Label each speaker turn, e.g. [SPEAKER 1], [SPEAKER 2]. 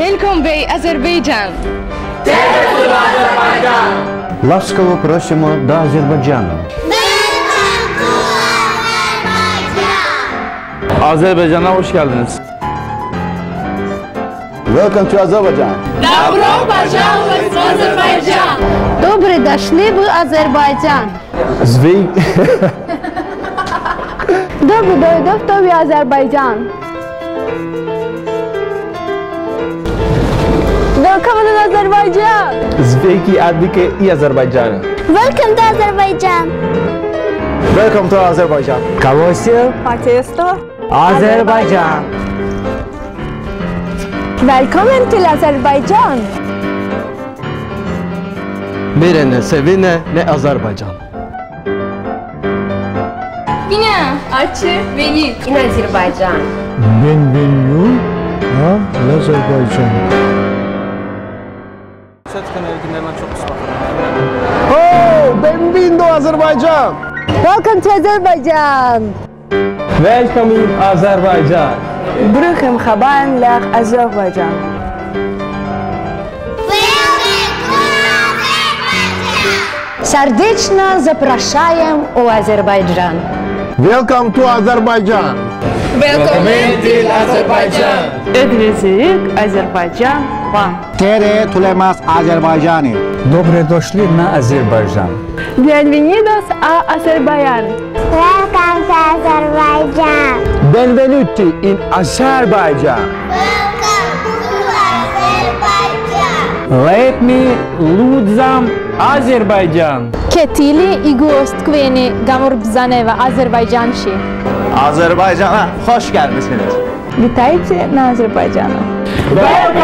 [SPEAKER 1] Welcome Bay Azerbaycan.
[SPEAKER 2] Ласкаво просимо до Азербайджану.
[SPEAKER 3] Azerbaycan'a hoş geldiniz.
[SPEAKER 2] Welcome to Azerbaijan.
[SPEAKER 4] Добре дошли в Азербайджан.
[SPEAKER 2] Звей...
[SPEAKER 4] Добре дойдохте в Азербайджан. Welcome to Azerbaijan!
[SPEAKER 3] Zveki Adike i Azerbaijan.
[SPEAKER 4] Welcome to Azerbaijan!
[SPEAKER 2] Welcome to Azerbaijan!
[SPEAKER 5] Kako si?
[SPEAKER 4] Patesto!
[SPEAKER 5] Azerbaijan!
[SPEAKER 4] Welcome to Azerbaijan!
[SPEAKER 2] Mere ne Sevine ne Azerbaycan.
[SPEAKER 1] Bine, açı venit. In Azerbaycan. Ben ben you, ha, Azerbaycan. Yiğit.
[SPEAKER 4] In Azerbaijan.
[SPEAKER 6] Bienvenue à l'Azerbaïdjan.
[SPEAKER 2] Oh, benvindo Azerbaycan.
[SPEAKER 4] Welcome to Azerbaijan.
[SPEAKER 3] Welcome in Azerbaycan.
[SPEAKER 5] Bruchem Chaban Lech Azerbaycan.
[SPEAKER 4] Сердечно запрошаем у Азербайджан.
[SPEAKER 2] Welcome to Azerbaijan.
[SPEAKER 5] Edrezik Azerbaycan Van.
[SPEAKER 2] Tere tulemas Azerbaycani.
[SPEAKER 6] Добре дошли на Азербайджан.
[SPEAKER 4] Bienvenidos a Azerbaycan.
[SPEAKER 7] Welcome to Azerbaijan.
[SPEAKER 2] Benvenuti in Azerbaijan.
[SPEAKER 7] Welcome to Azerbaijan.
[SPEAKER 3] Let me Ludzam Azerbaycan.
[SPEAKER 4] Ketili i gostkveni gamur bzane ve Azerbaycanşi.
[SPEAKER 2] Azerbaycan'a hoş gelmişsiniz.
[SPEAKER 4] Witajcie na Azerbajdżanu.
[SPEAKER 3] Welcome to